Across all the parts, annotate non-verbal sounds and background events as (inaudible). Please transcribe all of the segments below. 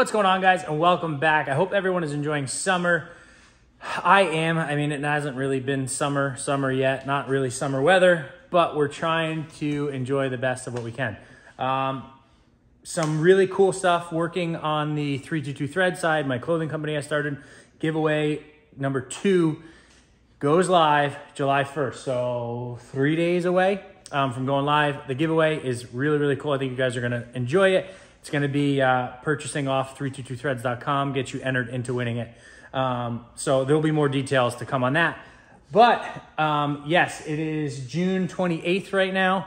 What's going on guys and welcome back. I hope everyone is enjoying summer. I am. I mean, it hasn't really been summer, summer yet, not really summer weather, but we're trying to enjoy the best of what we can. Um, some really cool stuff working on the 322 thread side, my clothing company I started. Giveaway number two goes live July 1st. So three days away um, from going live. The giveaway is really, really cool. I think you guys are gonna enjoy it. It's gonna be uh, purchasing off 322threads.com, get you entered into winning it. Um, so there'll be more details to come on that. But um, yes, it is June 28th right now,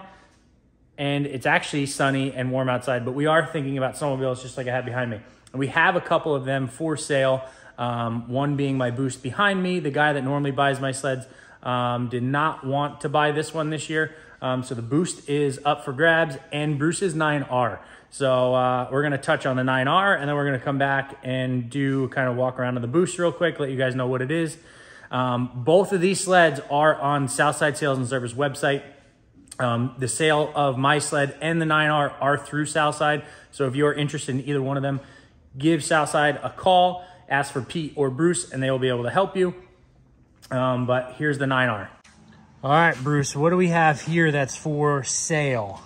and it's actually sunny and warm outside, but we are thinking about snowmobiles just like I have behind me. And we have a couple of them for sale. Um, one being my Boost behind me. The guy that normally buys my sleds um, did not want to buy this one this year. Um, so the Boost is up for grabs and Bruce's 9R. So uh, we're gonna touch on the 9R and then we're gonna come back and do kind of walk around to the Boost real quick, let you guys know what it is. Um, both of these sleds are on Southside Sales and Service website. Um, the sale of my sled and the 9R are through Southside. So if you're interested in either one of them, give Southside a call, ask for Pete or Bruce, and they will be able to help you. Um, but here's the 9R. All right, Bruce, what do we have here that's for sale?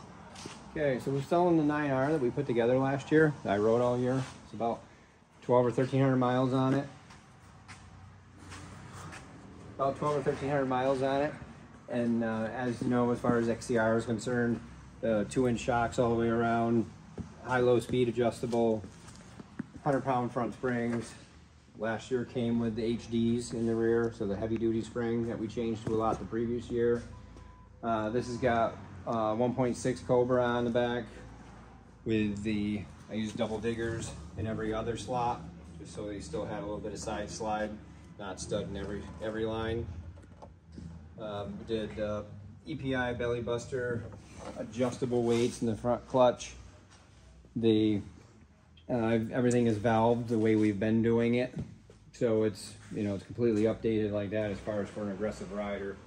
Okay, so we're selling the 9R that we put together last year. I rode all year. It's about 12 or 1300 miles on it. About 12 or 1300 miles on it. And uh, as you know, as far as XCR is concerned, the two inch shocks all the way around, high low speed adjustable, 100 pound front springs. Last year came with the HDs in the rear, so the heavy duty spring that we changed to a lot the previous year. Uh, this has got uh, 1.6 Cobra on the back with the, I used double diggers in every other slot, just so they still had a little bit of side slide, not stud in every, every line. Um, did uh, EPI belly buster, adjustable weights in the front clutch. The uh, everything is valved the way we've been doing it, so it's you know it's completely updated like that as far as for an aggressive rider.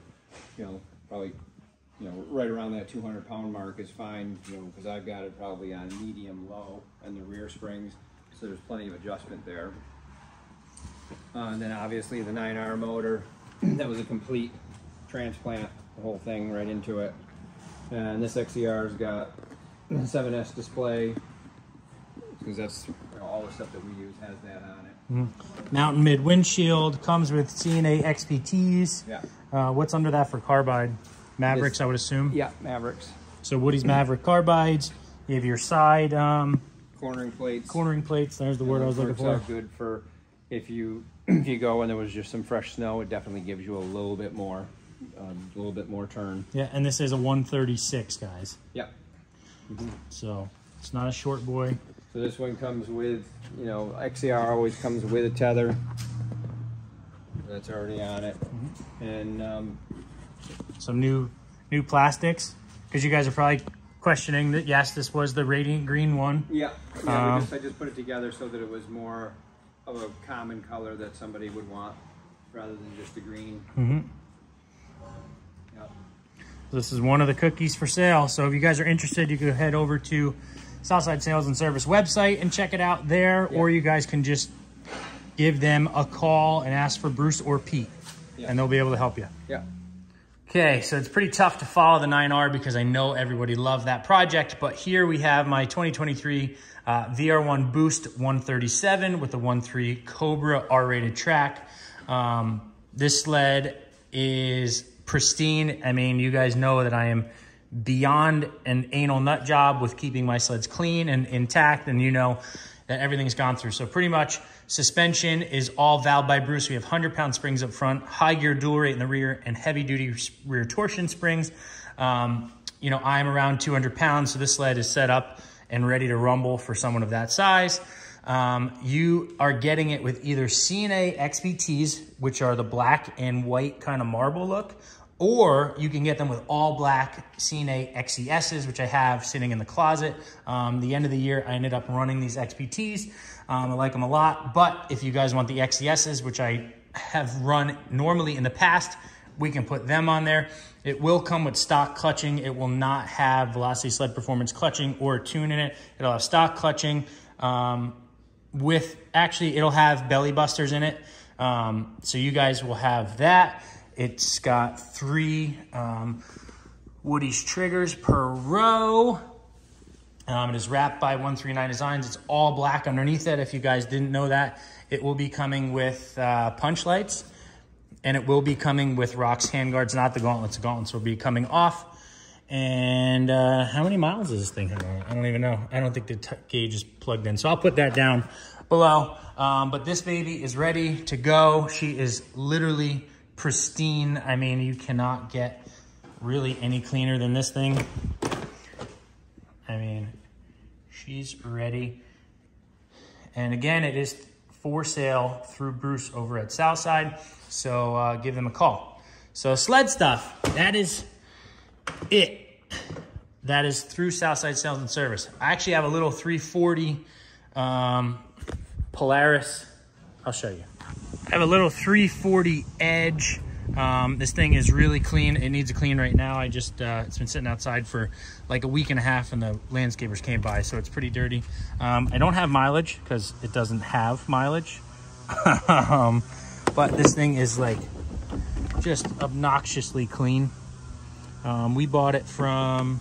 You know, probably you know right around that 200 pound mark is fine. You know, because I've got it probably on medium low and the rear springs, so there's plenty of adjustment there. Uh, and then obviously the 9R motor, (clears throat) that was a complete transplant the whole thing right into it. And this XCR's got 7S display because that's you know, all the stuff that we use has that on it. Mm-hmm. Mountain mid windshield comes with C&A XPTs. Yeah. Uh, what's under that for carbide? Mavericks, This- I would assume. Yeah, Mavericks. So Woody's Maverick carbides. You have your side um, Cornering plates. cornering plates. There's the word I was looking for. good for if you (clears throat) if you go and there was just some fresh snow, it definitely gives you a little bit more, um, a little bit more turn. Yeah, and this is a 136, guys. Yeah. So it's not a short boy. So this one comes with, you know, XCR always comes with a tether. That's already on it. And um, Some new new plastics because you guys are probably questioning that. Yes, this was the radiant green one. yeah, yeah Um, just, I just put it together so that it was more of a common color that somebody would want rather than just a green. Mhm. Yep. This is one of the cookies for sale. So if you guys are interested, you can head over to Southside Sales and Service website and check it out there, or you guys can just give them a call and ask for Bruce or Pete, Yeah. and they'll be able to help you. Yeah. Okay, so it's pretty tough to follow the 9R because I know everybody loved that project, but here we have my 2023 uh, VR1 Boost 137 with the 1.3 Cobra R-rated track. Um, this sled is pristine. I mean, you guys know that I am beyond an anal nut job with keeping my sleds clean and intact, and you know that everything's gone through. So pretty much suspension is all valved by Bruce. We have 100 pound springs up front, high gear dual rate in the rear, and heavy duty rear torsion springs. Um, you know, I'm around 200 pounds, so this sled is set up and ready to rumble for someone of that size. Um, you are getting it with either C&A XPTs, which are the black and white kind of marble look, or you can get them with all black C&A XESs, which I have sitting in the closet. Um, the end of the year, I ended up running these XPTs. Um, I like them a lot, but if you guys want the XESs, which I have run normally in the past, we can put them on there. It will come with stock clutching. It will not have Velocity Sled Performance clutching or tune in it. It'll have stock clutching um, with, actually, it'll have belly busters in it. Um, so you guys will have that. It's got three um, Woody's triggers per row. Um, it is wrapped by 139 Designs. It's all black underneath it. If you guys didn't know that, it will be coming with uh, punch lights and it will be coming with Rox handguards, not the gauntlets. The gauntlets will be coming off. And uh, how many miles is this thing? I don't even know. I don't think the gauge is plugged in. So I'll put that down below. Um, but this baby is ready to go. She is literally pristine. I mean, you cannot get really any cleaner than this thing. I mean, she's ready. And again, it is for sale through Bruce over at Southside. So uh, give them a call. So sled stuff, that is it. That is through Southside Sales and Service. I actually have a little 340 um, Polaris. I'll show you. I have a little 340 Edge. Um, this thing is really clean. It needs a clean right now. I just, uh, it's been sitting outside for like a week and a half and the landscapers came by, so it's pretty dirty. Um, I don't have mileage because it doesn't have mileage. (laughs) um, but this thing is like just obnoxiously clean. Um, we bought it from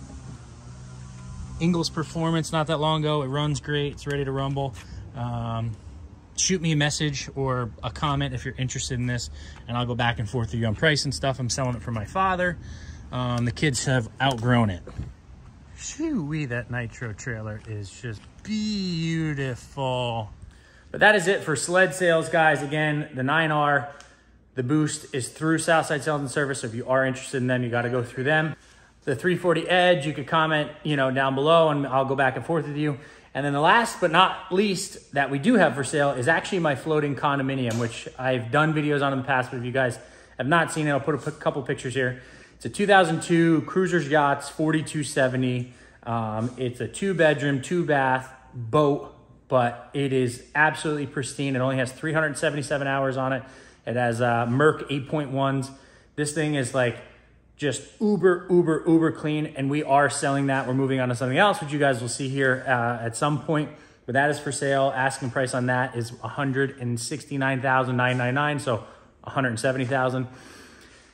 Ingles Performance not that long ago. It runs great. It's ready to rumble. Shoot me a message or a comment if you're interested in this and I'll go back and forth with you on price and stuff. I'm selling it for my father. Um, the kids have outgrown it. Shoo-wee, that Nitro trailer is just beautiful. But that is it for sled sales, guys. Again, the 9R, the Boost is through Southside Sales and Service. So if you are interested in them, you got to go through them. The 340 Edge, you could comment, you know, down below and I'll go back and forth with you. And then the last but not least that we do have for sale is actually my floating condominium, which I've done videos on in the past, but if you guys have not seen it, I'll put a couple pictures here. It's a 2002 Cruisers Yachts 4270. Um, it's a two bedroom, two bath boat but it is absolutely pristine. It only has 377 hours on it. It has uh, Merc 8.1s. This thing is like just uber, uber, uber clean, and we are selling that. We're moving on to something else, which you guys will see here uh, at some point. But that is for sale. Asking price on that is 169,999, so 170,000.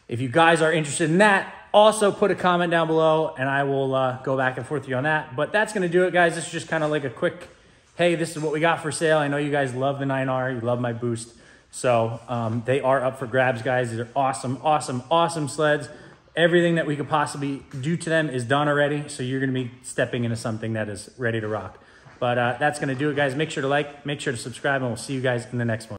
If you guys are interested in that, also put a comment down below, and I will uh, go back and forth with you on that. But that's gonna do it, guys. This is just kind of like a quick hey, this is what we got for sale. I know you guys love the 9R, you love my boost. So um, they are up for grabs, guys. These are awesome, awesome, awesome sleds. Everything that we could possibly do to them is done already. So you're gonna be stepping into something that is ready to rock. But uh, that's gonna do it, guys. Make sure to like, make sure to subscribe, and we'll see you guys in the next one.